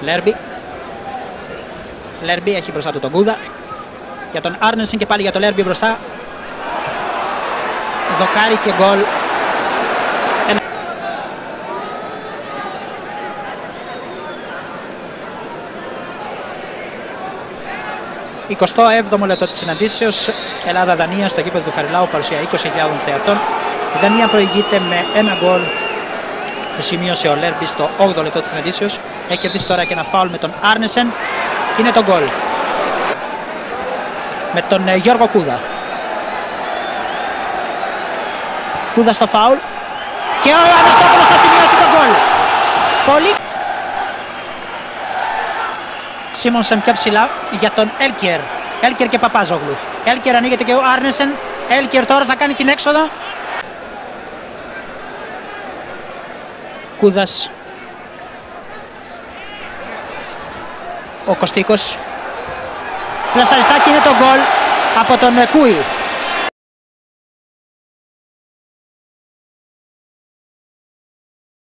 Λέρμπι. Λέρμπι έχει μπροστά του τον Κούδα. Για τον Άρνεσεν και πάλι για τον Λέρμπι μπροστά. Δοκάρι και γκολ. Ένα... 27ο λεπτό της συναντήσεως Ελλάδα-Δανία στο γήπεδο του Χαριλάου παρουσία 20.000 θεατών. Η Δανία προηγείται με ένα γκολ που σημείωσε ο Λέρμπι στο 8ο λεπτό της συναντήσεως. Έχει κερδίσει τώρα και ένα φάουλ με τον Άρνεσεν και είναι το γκολ. Με τον ε, Γιώργο Κούδα. Κούδα στο φάουλ. Και ο Αναστόπουλος θα σημειώσει το γκολ. Πολύ. Σίμονσεν πιο ψηλά για τον Έλκερ. Έλκερ και Παπάζογλου. Έλκερ ανοίγεται και ο Άρνεσεν. Έλκερ τώρα θα κάνει την έξοδο. Κούδας. Ο Κωστίκος. Πλασαριστά και είναι το γκολ από τον Κούι.